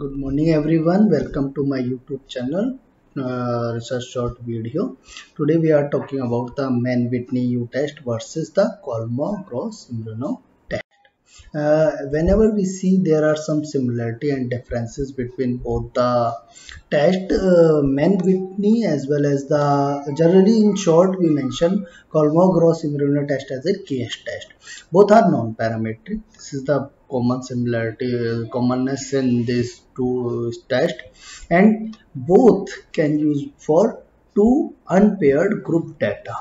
good morning everyone. Welcome to my youtube channel uh, research short video. Today we are talking about the mann whitney u test versus the kolmogorov gross immuno test. Uh, whenever we see there are some similarity and differences between both the test uh, mann whitney as well as the generally in short we mention kolmogorov Smirnov test as a ks test. Both are non-parametric. This is the common similarity commonness in these two tests. And both can use for two unpaired group data.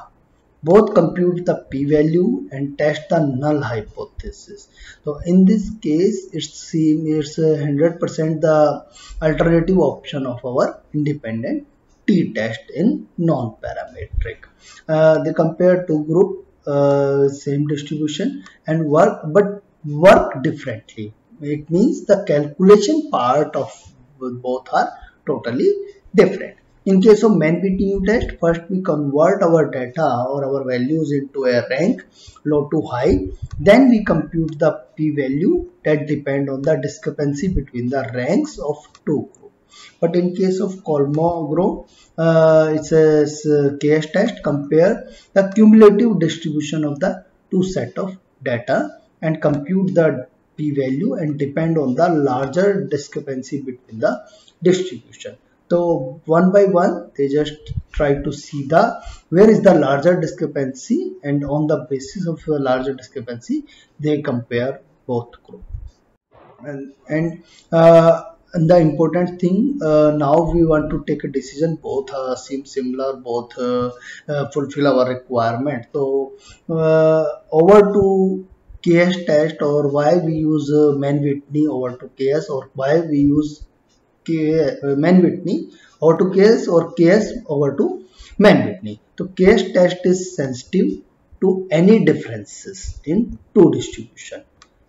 Both compute the p-value and test the null hypothesis. So in this case it's it's 100% the alternative option of our independent t-test in non-parametric. Uh, they compare two group uh, same distribution and work but work differently. It means the calculation part of both are totally different. In KS of Mann-Whitney test, first we convert our data or our values into a rank low to high. Then we compute the p-value that depend on the discrepancy between the ranks of two groups. But in case of Kolmogorov, uh, it's a case test compare the cumulative distribution of the two set of data and compute the p-value and depend on the larger discrepancy between the distribution. So one by one they just try to see the where is the larger discrepancy and on the basis of a larger discrepancy they compare both group and, and uh, and the important thing uh, now we want to take a decision both uh, seem similar both uh, uh fulfill our requirement. So uh, over to KS test or why we use uh, Mann-Whitney over to KS or why we use K, uh, Mann-Whitney over to KS or KS over to Mann-Whitney. So KS test is sensitive to any differences in two distribution.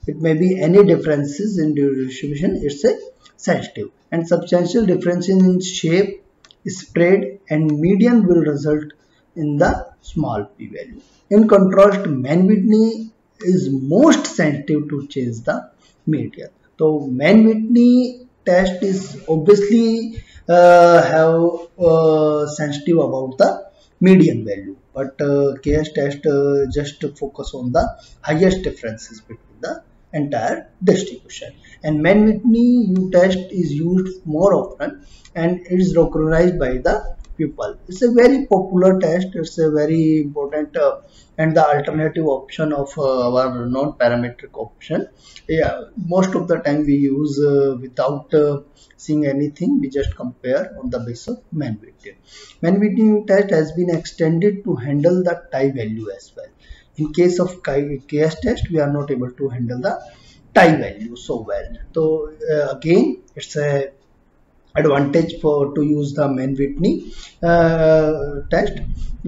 It may be any differences in distribution, it's a sensitive and substantial difference in shape, spread and median will result in the small p-value. In contrast, Mann-Whitney is most sensitive to change the median. So Mann-Whitney test is obviously uh, have uh, sensitive about the median value but uh, KS test uh, just focus on the highest differences between the entire distribution and Mann-Whitney U test is used more often and it is recognized by the people it's a very popular test. It's a very important uh, and the alternative option of uh, our non-parametric option. Yeah most of the time we use uh, without uh, seeing anything we just compare on the basis of Mann-Whitney Mann-Whitney test has been extended to handle the tie value as well. In case of KS test we are not able to handle the tie value so well. So uh, again it's a advantage for to use the Mann-Whitney uh, test.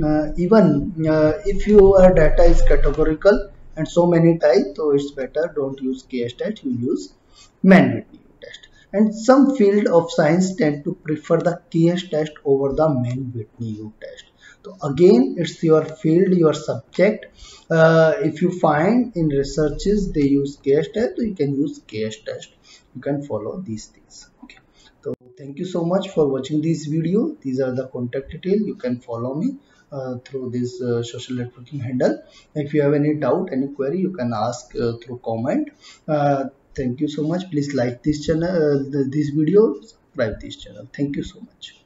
Uh, even uh, if your data is categorical and so many types, so it's better don't use KS test, you use Mann-Whitney test. And some field of science tend to prefer the KS test over the Mann-Whitney test. So again, it's your field, your subject. Uh, if you find in researches they use KS test, so you can use KS test. You can follow these things. Okay thank you so much for watching this video. These are the contact detail. You can follow me uh, through this uh, social networking handle. If you have any doubt any query you can ask uh, through comment. Uh, thank you so much. Please like this channel uh, this video. Subscribe this channel. Thank you so much